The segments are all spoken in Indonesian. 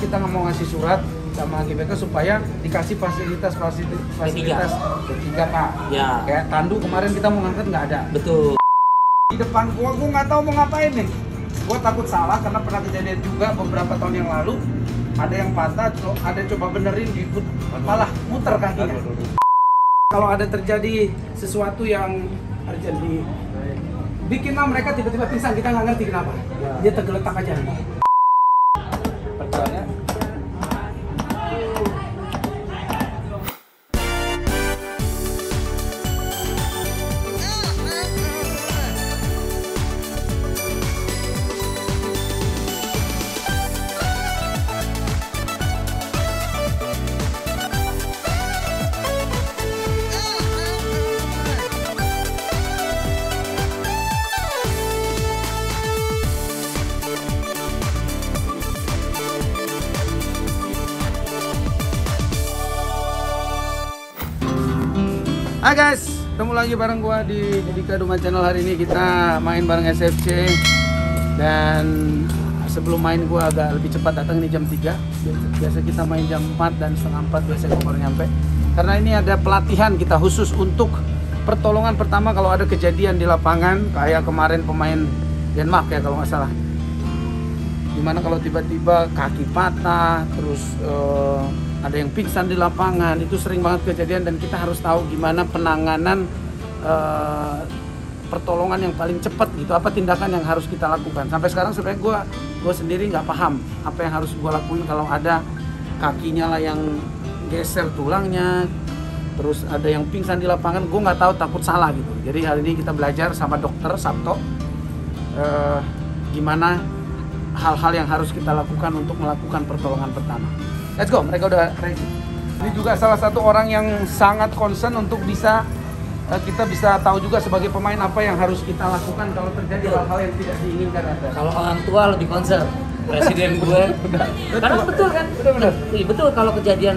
kita nggak mau ngasih surat sama GBK supaya dikasih fasilitas fasilitas fasilitas ketiga pak. Ya. kayak tandu kemarin kita mau ngangkat nggak ada. Betul. di depan gua gua nggak tahu mau ngapain nih. Gua takut salah karena pernah kejadian juga beberapa tahun yang lalu. Ada yang patah co- ada coba benerin di put- malah muter kakinya. Kalau ada terjadi sesuatu yang terjadi bikin lah mereka tiba-tiba pingsan kita nggak ngerti kenapa. Dia tergeletak aja 对呀。Hai guys, ketemu lagi bareng gua di Dika Duma Channel. Hari ini kita main bareng SFC dan sebelum main gua agak lebih cepat datang ini jam 3 biasa kita main jam 4 dan setengah 4 biasa gua baru nyampe. Karena ini ada pelatihan kita khusus untuk pertolongan pertama kalau ada kejadian di lapangan kayak kemarin pemain Denmark ya kalau nggak salah. Di mana kalau tiba-tiba kaki patah terus eh, ada yang pingsan di lapangan itu sering banget kejadian dan kita harus tahu gimana penanganan eh, pertolongan yang paling cepat gitu. Apa tindakan yang harus kita lakukan? Sampai sekarang sebenarnya gue gue sendiri nggak paham apa yang harus gue lakuin kalau ada kakinya lah yang geser tulangnya terus ada yang pingsan di lapangan gue nggak tahu takut salah gitu. Jadi hari ini kita belajar sama dokter Sabto eh, gimana hal-hal yang harus kita lakukan untuk melakukan pertolongan pertama. Let's go, mereka udah ready. Ini juga salah satu orang yang sangat concern untuk bisa eh, kita bisa tahu juga sebagai pemain apa yang harus kita lakukan kalau terjadi hal-hal yang tidak diinginkan ada. Kalau orang tua lebih concern. Presiden gue. Karena betul kan? Betul benar. Iya betul kalau kejadian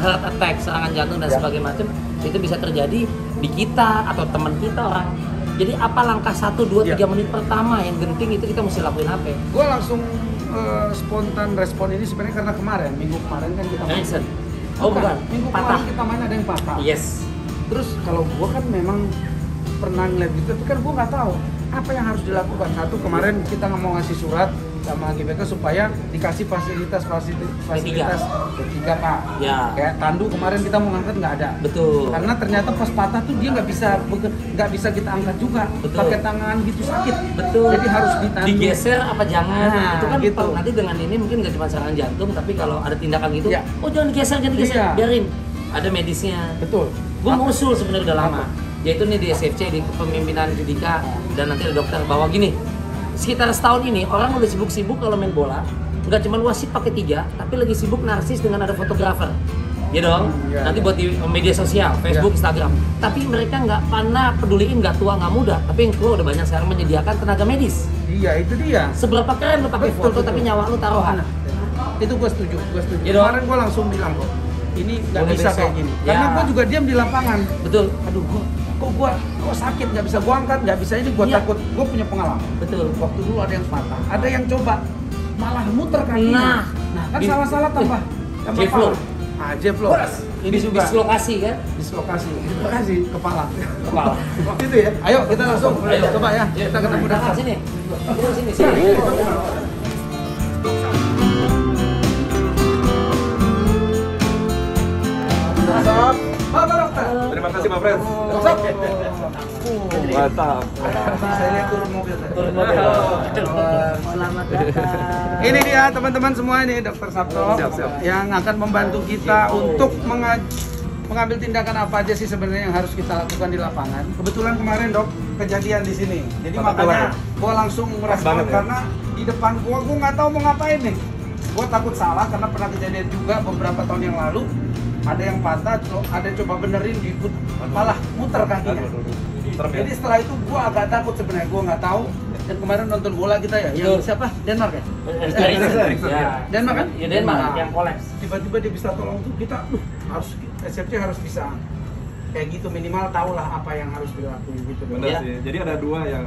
heart attack, serangan jantung dan Ya. sebagainya macam itu bisa terjadi di kita atau teman kita orang. Jadi apa langkah 1 2 Ya. 3 menit pertama yang genting itu kita mesti lakuin apa? Gue langsung eh, spontan respon ini sebenarnya karena kemarin minggu kemarin kan kita main. Erikson. Oh bukan, Minggu patah. kemarin kita main ada yang patah. Yes. Terus kalau gua kan memang pernah ngeliat gitu, tapi kan gua nggak tahu apa yang harus dilakukan. Satu kemarin kita nggak mau ngasih surat sama GBK supaya dikasih fasilitas fasilitas fasilitas ketiga pak. Ya. Kayak tandu kemarin kita mau ngangkat nggak ada. Betul. Karena ternyata pas patah tuh dia nggak bisa nggak bisa kita angkat juga. Betul. Pakai tangan gitu sakit. Betul. Jadi harus ditandu. Digeser apa jangan? Nah, itu kan gitu. nanti dengan ini mungkin nggak cuma serangan jantung, tapi kalau ada tindakan gitu, Iya. oh jangan digeser, jangan digeser, Iya. biarin. Ada medisnya. Betul. Gue mau usul sebenarnya udah lama. Apa? Yaitu nih di SFC di kepemimpinan Didika dan nanti ada dokter bahwa gini. Sekitar setahun ini orang udah sibuk-sibuk kalau main bola, nggak cuma wasit pakai tiga, tapi lagi sibuk narsis dengan ada fotografer. Ya dong. Iya, nanti iya. buat di media sosial, Facebook, Instagram. Tapi mereka nggak pernah peduliin nggak tua nggak muda. Tapi yang tua udah banyak sekarang menyediakan tenaga medis. Iya itu dia. Seberapa keren lu pakai foto betul. tapi nyawa lu taruhan. Nah, itu gue setuju, gue setuju. Dong. Kemarin gue langsung bilang kok, ini nggak bisa besok. kayak gini. Ya. Karena gue juga diam di lapangan. Betul. Aduh, gua, kok gue kok sakit nggak bisa gue angkat, nggak bisa ini gue Iya. takut. Gue punya pengalaman. Betul. Waktu dulu ada yang patah, ada yang coba malah muter kakinya. Nah. nah kan salah-salah tambah. tambah parah. Ah, J-flow. Ini juga dislokasi kan? dislokasi. Dislokasi kepala. Kepala. Waktu itu ya. Ayo kita langsung. Ayo. Coba ya. Kita ketemu dokter. sini. Sini, sini, kasih Pak. Sok. Mantap. Saya lihat turun mobil. tadi. Turun mobil. Selamat datang. Ini dia teman-teman semua ini Dokter Sabto Siap, siap. yang akan membantu kita untuk menga- mengambil tindakan apa aja sih sebenarnya yang harus kita lakukan di lapangan. Kebetulan kemarin dok kejadian di sini, jadi makanya gua langsung merespon banget ya? karena di depan gua gua nggak tahu mau ngapain nih. Gua takut salah karena pernah kejadian juga beberapa tahun yang lalu ada yang patah, ada coba benerin di put- malah muter kakinya. Ya? Jadi setelah itu gua agak takut sebenarnya, gua nggak tahu. Dan kemarin nonton bola kita ya, yang siapa? Denmark ya? Erikson. Ya. Denmark kan? Ya Denmark Nah, yang kolaps. Tiba-tiba dia bisa tolong tuh kita harus SFC harus bisa kayak gitu minimal tahulah apa yang harus dilakuin gitu. Benar Iya. sih. Jadi ada dua yang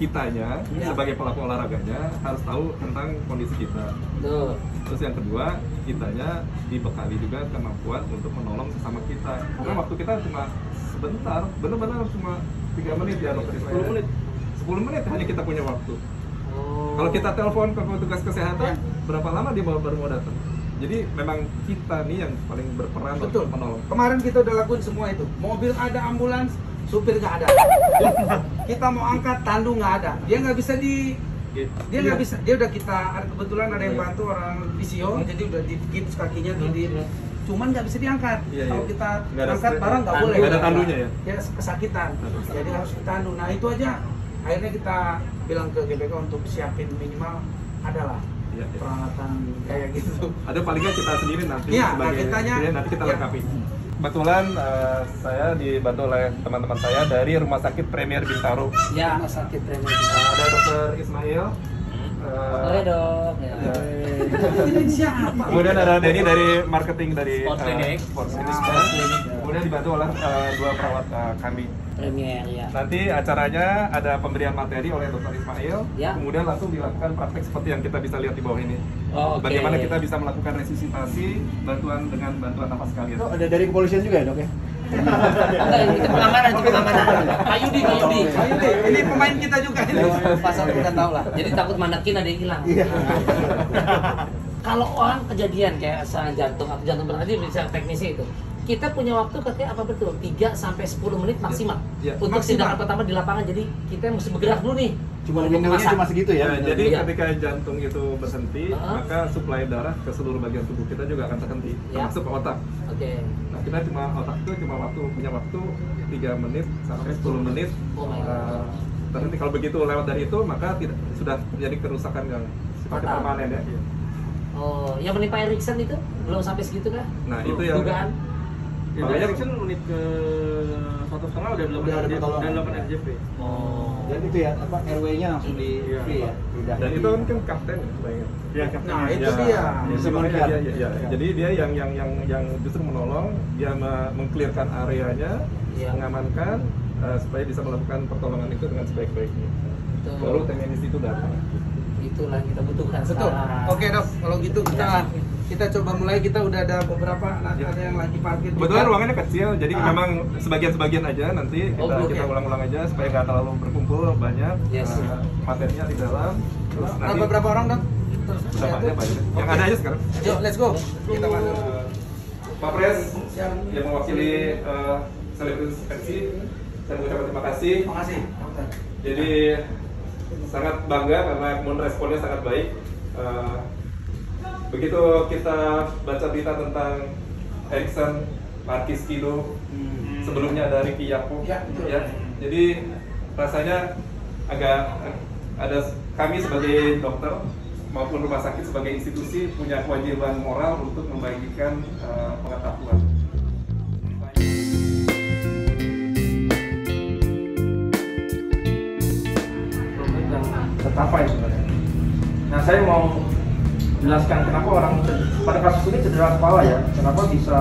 kitanya Iya. sebagai pelaku olahraganya harus tahu tentang kondisi kita. Tuh. Terus yang kedua, kitanya dibekali juga kemampuan untuk menolong sesama kita. Karena Iya. waktu kita cuma sebentar, benar-benar cuma tiga menit ya dokter Ismail. 10 menit. 10 menit hanya kita punya waktu. Oh. Kalau kita telepon ke petugas kesehatan, Ya. berapa lama dia baru mau datang? Jadi memang kita nih yang paling berperan Betul. untuk menolong. Kemarin kita udah lakuin semua itu. Mobil ada ambulans, supir nggak ada. kita mau angkat tandu nggak ada. Dia nggak bisa di dia nggak Iya. bisa. Dia udah kita ada kebetulan ada yang Iya. bantu orang visio, jadi udah di gips kakinya tuh di Iya. cuman nggak bisa diangkat. Iya, Kalau iya. kita angkat barang nggak boleh. Nggak ada tandunya ya? Dia kesakitan. Jadi harus ditandu. Nah itu aja. Akhirnya kita bilang ke GPK untuk siapin minimal adalah Iya, iya. peralatan kayak gitu. Ada paling nggak kita sendiri nanti Iya, nah, sebagai kitanya- ya, nanti kita iya. lengkapi. Kebetulan eh, saya dibantu oleh teman-teman saya dari Rumah Sakit Premier Bintaro. Ya. Rumah sakit Premier. Eh, ada Dokter Ismail. eh, Oke dok. Ya. ya. Kemudian ada Denny dari marketing dari Sport eh, Clinic. Clinic. Sports Clinic. Kemudian dibantu oleh eh, dua perawat eh, kami. Premier ya. Nanti acaranya ada pemberian materi oleh Dr. Ismail, Ya. kemudian langsung dilakukan praktek seperti yang kita bisa lihat di bawah ini. Oh, oke. Bagaimana kita bisa melakukan resusitasi bantuan dengan bantuan nafas kalian. Itu ada dari kepolisian juga ya dok ya? Enggak, itu pengamanan, itu pengamanan. Pak Yudi, Pak Yudi. Ini pemain kita juga ini. Pasal udah tahu lah. Jadi takut mandakin ada yang hilang. Iya. Kalau orang kejadian kayak serangan jantung atau jantung berhenti bisa teknisnya itu. Kita punya waktu katanya apa betul? 3 sampai 10 menit maksimal. Ya, Untuk maksimal. tindakan pertama di lapangan. Jadi kita mesti bergerak dulu nih. Cuma masak. cuma segitu ya? Ya, jadi Iya. ketika jantung itu berhenti, Ah. maka suplai darah ke seluruh bagian tubuh kita juga akan terhenti, Ya. termasuk ke otak. Oke. Nah, kita cuma otak itu cuma waktu punya waktu 3 menit sampai 10 menit. Oh eh, terhenti. Kalau begitu lewat dari itu, maka tidak sudah terjadi kerusakan yang sifatnya permanen ya. Oh, yang menimpa Erikson itu belum sampai segitu kah? Nah, itu yang Dugaan. Ya, Makanya- kan menit ke satu setengah udah Udah ada dan dilakukan RJP. Oh. Dan itu ya, apa RW-nya langsung di Iya. free ya? Udah. dan itu kan kan kapten ya, bayangin. Iya, Kapten. Nah, itu Ya, dia. ya, ya, ya. Ya. Jadi dia yang yang yang yang justru menolong, dia me- mengklirkan areanya, Iya. mengamankan eh, supaya bisa melakukan pertolongan itu dengan sebaik-baiknya. Baru tim medis itu datang. Itulah yang kita butuhkan Betul. Oke dok, kalau gitu kita kita coba mulai. Kita udah ada beberapa, Ya. ada yang lagi parkir. Kebetulan ruangannya kecil, jadi Ah. memang sebagian-sebagian aja nanti Oh, kita blok kita ya? ulang-ulang aja supaya nggak terlalu berkumpul banyak. Yes. Eh, materinya di dalam. Terus nanti Berapa berapa orang dok? Terus banyak banyak. Yang ada aja sekarang. Yuk, let's go. Kita masuk. Eh, Pak Pres Siap. yang mewakili eh, selebritas Persi, saya mengucapkan terima kasih. Terima kasih. Jadi sangat bangga karena responnya sangat baik. Eh, begitu kita baca berita tentang Erikson, Markis Kido, sebelumnya ada Ricky Yapo, Ya, betul. Jadi rasanya agak ada kami sebagai dokter maupun rumah sakit sebagai institusi punya kewajiban moral untuk membagikan eh, pengetahuan. Yang tercapai sebenarnya. Nah, saya mau jelaskan kenapa orang pada kasus ini cedera kepala ya, kenapa bisa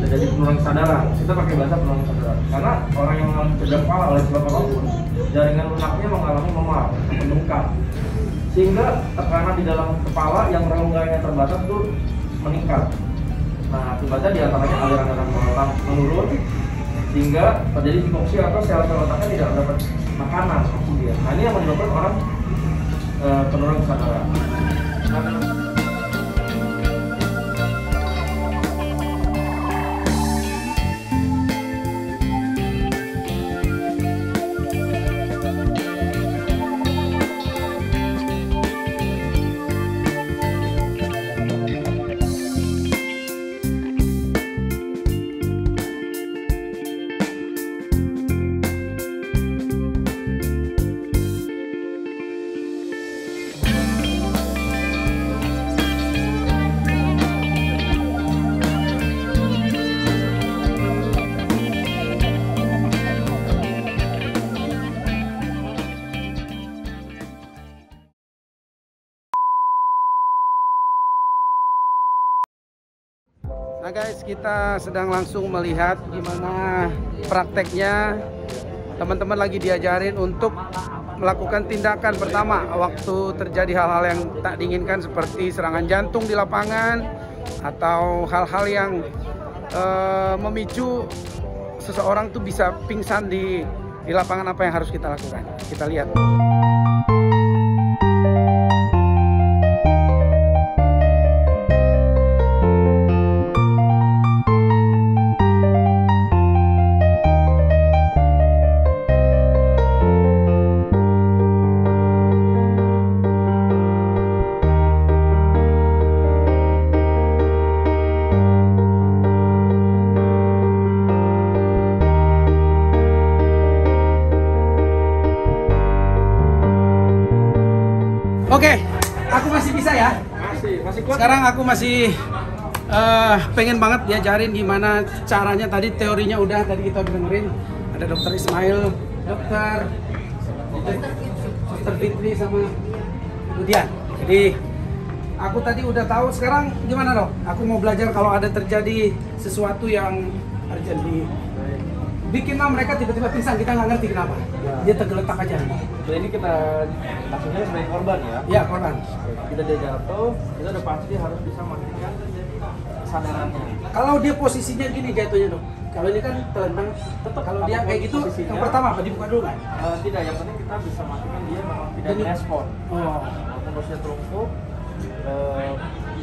terjadi penurunan kesadaran. Kita pakai bahasa penurunan kesadaran. Karena orang yang mengalami cedera kepala oleh sebab apa pun, jaringan lunaknya mengalami memar, membengkak. Sehingga tekanan di dalam kepala yang rongganya terbatas itu meningkat. Nah, akibatnya di antaranya aliran darah menurun, sehingga terjadi hipoksia atau sel-sel otaknya tidak mendapat makanan kemudian. Nah ini yang menyebabkan orang eh, penurunan kesadaran. Nah, Nah kita sedang langsung melihat gimana prakteknya teman-teman lagi diajarin untuk melakukan tindakan pertama waktu terjadi hal-hal yang tak diinginkan seperti serangan jantung di lapangan atau hal-hal yang eh, memicu seseorang tuh bisa pingsan di di lapangan apa yang harus kita lakukan. Kita lihat. Oke, aku masih bisa ya. Masih, masih kuat. Sekarang aku masih eh, pengen banget diajarin gimana caranya tadi teorinya udah tadi kita dengerin ada dokter Ismail, dokter dokter Fitri sama Budian. Jadi aku tadi udah tahu sekarang gimana dok? Aku mau belajar kalau ada terjadi sesuatu yang urgent di bikinlah mereka tiba-tiba pingsan kita nggak ngerti kenapa dia tergeletak aja Nah, ini kita maksudnya sebagai korban ya. ya korban Kita dia jatuh, kita udah pasti harus bisa memastikan kesadarannya. Kalau dia posisinya gini jatuhnya dong. Kalau ini kan telentang, tetap kalau dia kayak gitu, Posisinya. yang pertama apa dibuka dulu kan? Eh, tidak, yang penting kita bisa memastikan dia memang tidak Jadi- merespon. Oh, posisinya terungkup, eh,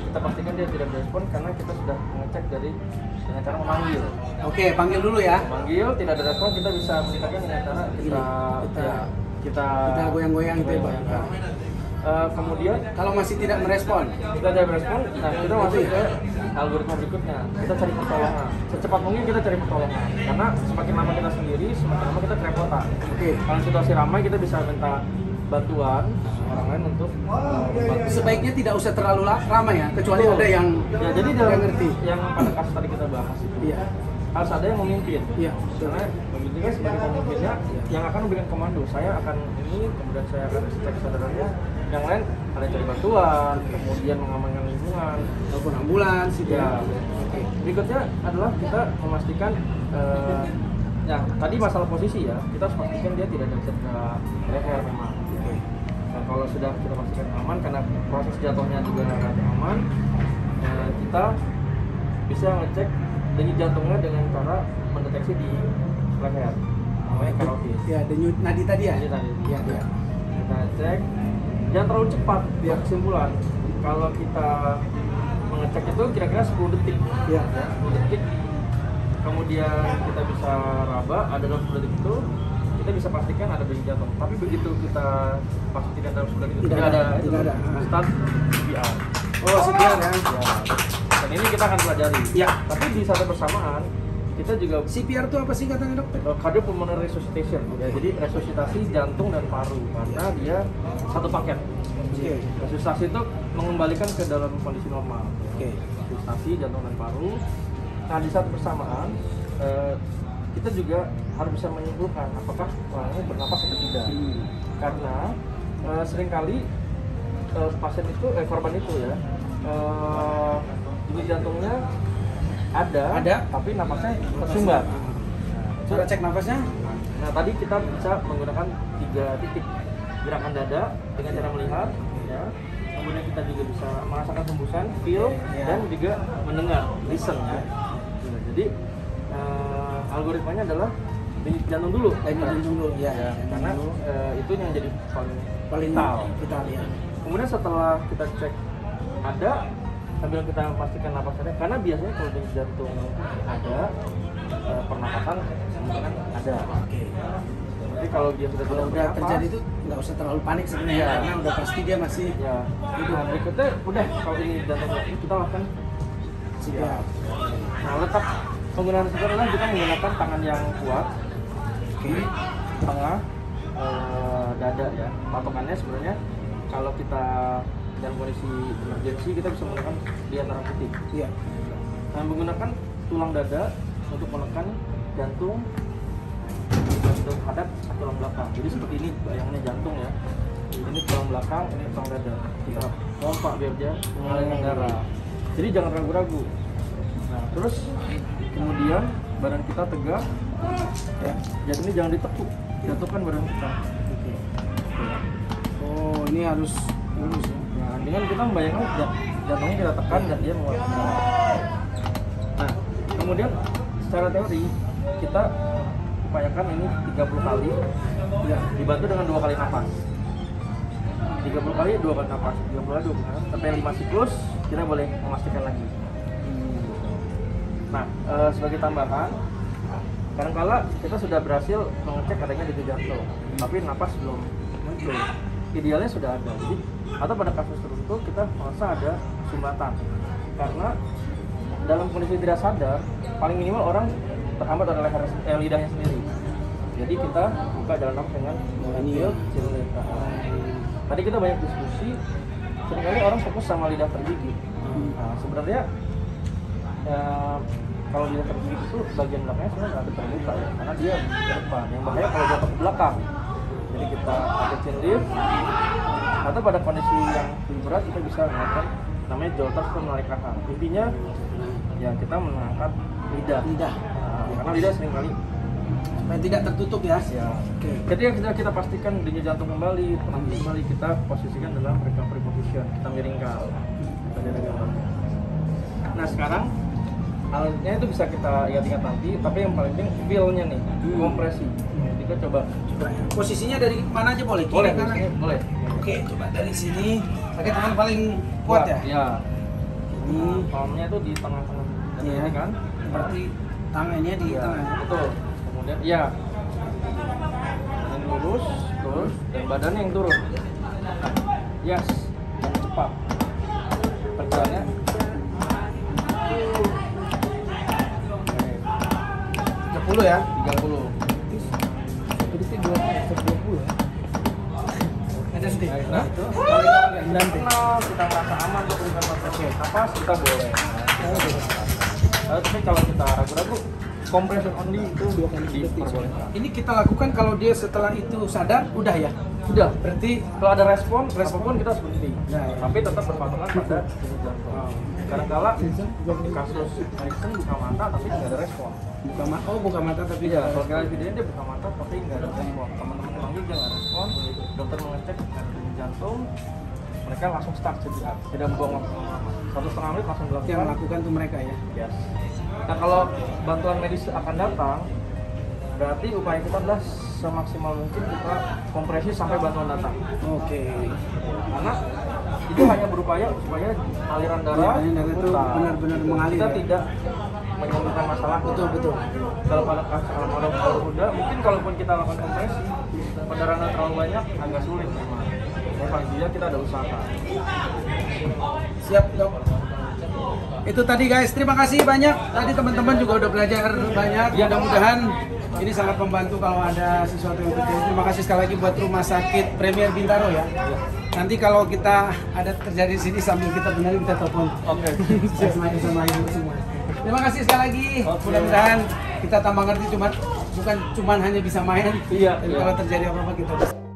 kita pastikan dia tidak merespon karena kita sudah mengecek dari dengan cara memanggil. oke panggil dulu ya. Memanggil, tidak ada respon, kita bisa meningkatkan dengan cara kita kita- ya, kita kita goyang-goyang gitu ya, Pak. Eh, kemudian Kalau masih tidak merespon, kita ada respon, nah kita masuk ke algoritma berikutnya. Kita cari pertolongan. Secepat mungkin kita cari pertolongan. Karena semakin lama kita sendiri, semakin lama kita kerepotan. oke. Kalau situasi ramai kita bisa minta bantuan orang lain untuk uh. Sebaiknya tidak usah terlalu la- ramai ya, kecuali Betul. ada yang Ya, jadi yang dalam ngerti. yang pada kasus tadi kita bahas itu Iya, harus ada yang memimpin. iya. betul. Karena pemimpin kan sebagai pemimpinnya yang akan memberikan komando. Saya akan ini, kemudian saya akan cek kesadarannya. Yang lain ada cari bantuan, kemudian mengamankan lingkungan. Walaupun ambulans, gitu Ya. ya. Oke. Berikutnya adalah kita memastikan eh, ya tadi masalah posisi ya. Kita harus pastikan dia tidak ada cedera leher memang. Nah, kalau sudah kita pastikan aman karena proses jatuhnya juga aman, eh, kita bisa ngecek denyut jantungnya dengan cara mendeteksi di leher. Namanya karotis. Ya, denyut nadi tadi ya. Ini tadi. Iya, iya. Kita cek, jangan terlalu cepat Ya. kesimpulan. Kalau kita mengecek itu kira-kira 10 detik. Ya, 10 detik. Kemudian kita bisa raba, ada dalam 10 detik itu kita bisa pastikan ada denyut jantung. Tapi begitu kita pastikan dalam 10 detik itu Tidak tidak ada, ada, tidak ada. start CPR. Oh, sekian ya. Ya. Dan ini kita akan pelajari. Ya. Tapi di saat bersamaan kita juga CPR itu apa sih katanya dokter? cardiopulmonary resuscitation ya jadi resusitasi jantung dan paru karena dia satu paket Oke. resusitasi itu mengembalikan ke dalam kondisi normal Oke. resusitasi jantung dan paru nah di saat bersamaan eh, kita juga harus bisa menyimpulkan apakah orangnya bernapas atau tidak Hmm. karena eh, sering kali eh, pasien itu eh, korban itu ya eh, denyut jantungnya ada, Ada. tapi napasnya tersumbat. Cara cek nafasnya? Nah tadi kita bisa menggunakan tiga titik gerakan dada dengan cara melihat, ya. Kemudian kita juga bisa merasakan hembusan, feel, Ya. dan juga mendengar, listen. Ya. Nah, jadi algoritmanya adalah denyut jantung dulu. Denyut jantung dulu, ya. Ya, karena eh, itu yang jadi paling Paling vital. kita lihat. Kemudian setelah kita cek ada sambil kita memastikan napasnya karena biasanya kalau denyut jantung ada eh, pernapasan kemungkinan ada. Oke. Tapi kalau dia sudah Kalau udah terjadi itu nggak usah terlalu panik sebenarnya Iya. karena udah pasti dia masih ya. Nah, berikutnya udah kalau ini jantung kita lakukan CPR. Nah, letak penggunaan CPR adalah kita menggunakan tangan yang kuat Oke. tengah eh, dada ya. Patokannya sebenarnya kalau kita dalam kondisi emergency kita bisa menggunakan di antara titik. Iya. Nah, menggunakan tulang dada untuk menekan jantung jantung hadap tulang belakang. Jadi seperti ini bayangannya jantung ya. Ini tulang belakang, ini tulang dada. Kita pompa biar dia mengalirkan darah. Jadi jangan ragu-ragu. Nah, terus kemudian badan kita tegak, ya. Jadi ini jangan ditekuk. jatuhkan badan kita Oke. Oh, ini harus lurus ya. nah dengan kita membayangkan jat- jantungnya kita tekan dan dia mengeluarkan nah kemudian secara teori kita upayakan ini 30 kali ya dibantu dengan dua kali nafas 30 kali dua kali nafas 30 kali dua kali sampai 5 siklus kita boleh memastikan lagi nah eh, sebagai tambahan kadangkala kita sudah berhasil mengecek adanya denyut jantung tapi napas belum muncul. Idealnya sudah ada. Jadi atau pada kasus tertentu kita merasa ada sumbatan. Karena dalam kondisi tidak sadar paling minimal orang terhambat oleh leher eh, lidahnya sendiri. Jadi kita buka jalan nafas dengan mengambil cilit tadi kita banyak diskusi sering kali orang fokus sama lidah tergigit. Nah, sebenarnya ya, kalau lidah tergigit itu bagian belakangnya sebenarnya nggak terbuka ya karena dia ke depan. Yang bahaya kalau jatuh ke belakang. Jadi kita pakai chin lift. Atau pada kondisi yang lebih berat kita bisa melakukan namanya jolter atau menarik rahang intinya ya kita mengangkat lidah. Lidah. Nah, karena lidah sering kali Supaya tidak tertutup ya. ya. Oke. ketika kita, kita pastikan denyut jantung kembali tenang kembali kita posisikan dalam recovery position. Kita miringkan. Nah sekarang alatnya itu bisa kita ingat-ingat nanti tapi yang paling penting feel-nya nih kompresi. Jadi kita coba. Posisinya dari mana aja boleh? Kiri, boleh kanan? boleh. Oke, coba dari sini. Pakai tangan paling kuat ya. ya Ini. Nah, palmnya itu di tengah-tengah. Iya. ini kan? Berarti tangannya di Iya, tengah. betul. Kemudian iya. Yang lurus terus dan badannya yang turun. Yes. Yang cepat. Perjalannya Oke, 30 ya. 30 Ada sedih. nah itu Nanti. kenal kita merasa aman untuk berikan nafas nafas kita boleh tapi kalau kita ragu-ragu compression only itu diperbolehkan Ini kita lakukan kalau dia setelah itu sadar, udah ya. Udah, Berarti kalau ada respon, respon pun kita harus berhenti. Tapi tetap berpatokan pada jantung. Kadang-kala kasus Erikson buka mata tapi nggak ada respon. buka mata, oh buka mata tapi Iya, kalau kali videonya dia buka mata tapi nggak ada respon. Teman-teman panggil dia nggak respon, dokter mengecek jantung, mereka langsung start CPR, tidak buang waktu lama. Satu setengah menit langsung yang dilakukan. melakukan tuh mereka ya. Yes. Nah kalau bantuan medis akan datang, berarti upaya kita adalah semaksimal mungkin kita kompresi sampai bantuan datang. Oke. karena itu hanya berupaya supaya aliran darah Aliran darah itu benar-benar mengalir kita ya? tidak menimbulkan masalah Betul betul. kalau pada almarhum baru kuda mungkin kalaupun kita lakukan kompresi pendarahan terlalu banyak agak sulit memang ya paling tidak kita ada usaha Siap dok. Itu tadi guys, terima kasih banyak. Tadi teman-teman juga udah belajar banyak. Ya. Mudah-mudahan ini sangat membantu kalau ada sesuatu yang terjadi. Terima kasih sekali lagi buat Rumah Sakit Premier Bintaro ya. Nanti kalau kita ada terjadi di sini sambil kita benerin kita telepon. oke sama ibu semua. Terima kasih sekali lagi. Oke. Mudah-mudahan kita tambah ngerti cuma bukan cuman hanya bisa main. Iya, Tapi iya. kalau terjadi apa-apa kita bisa.